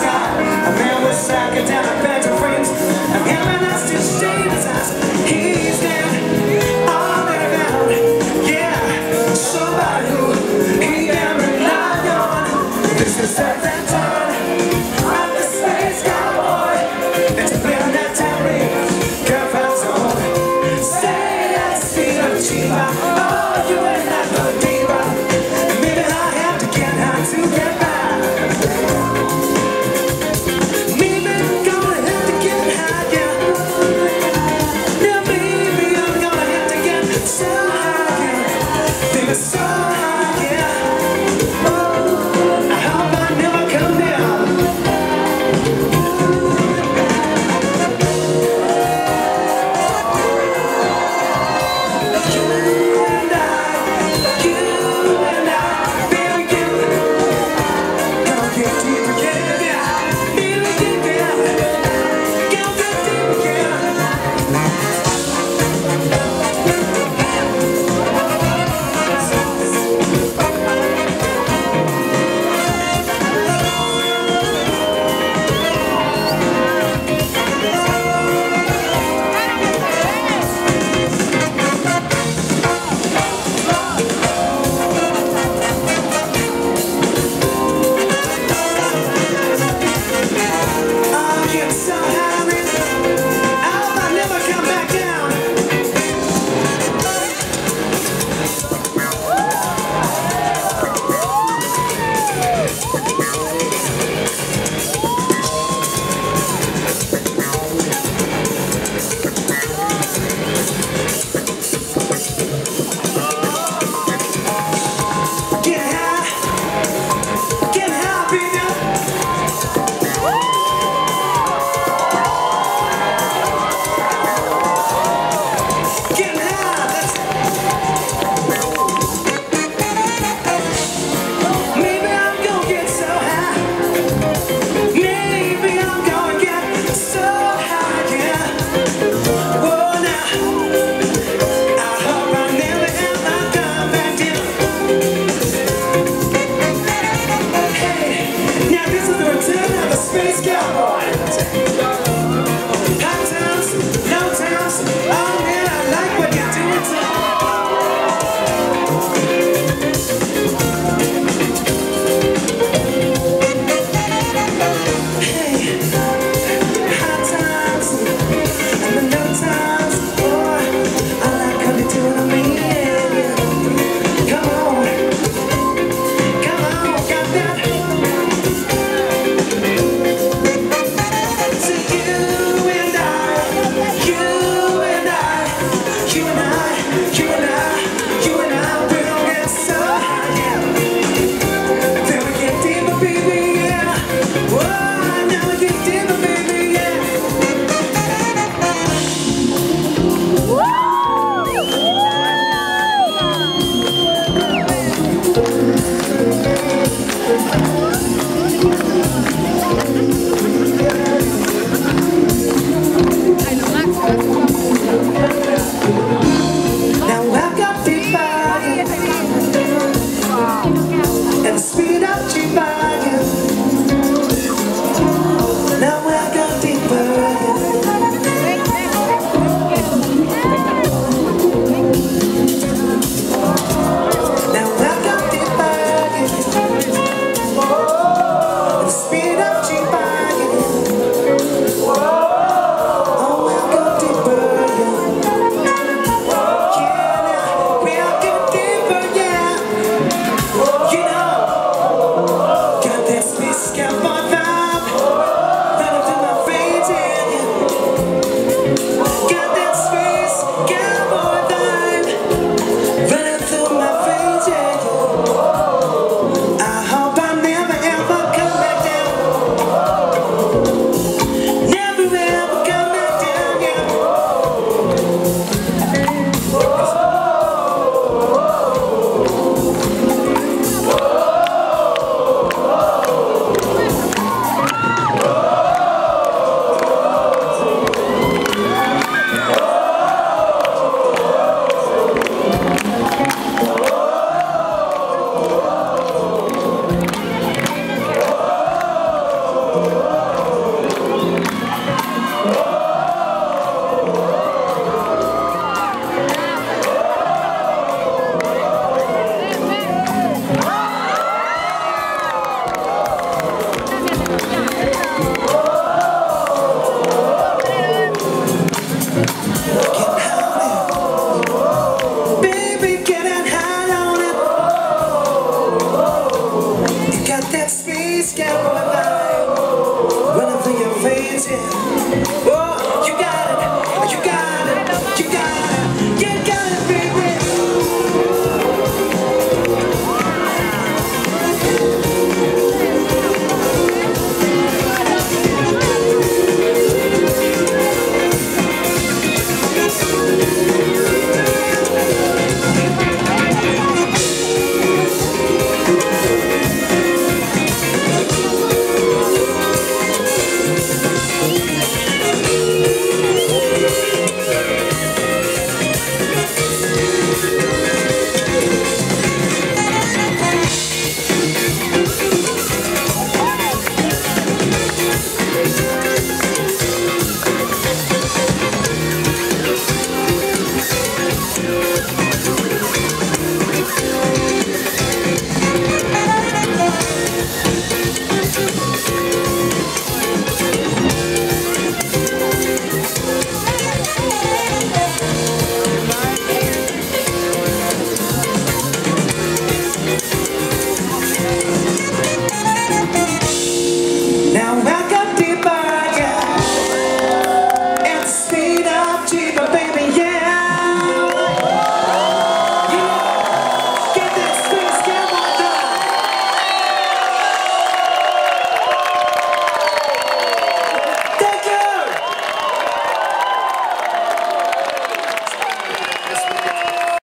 Down. A man was like down. when I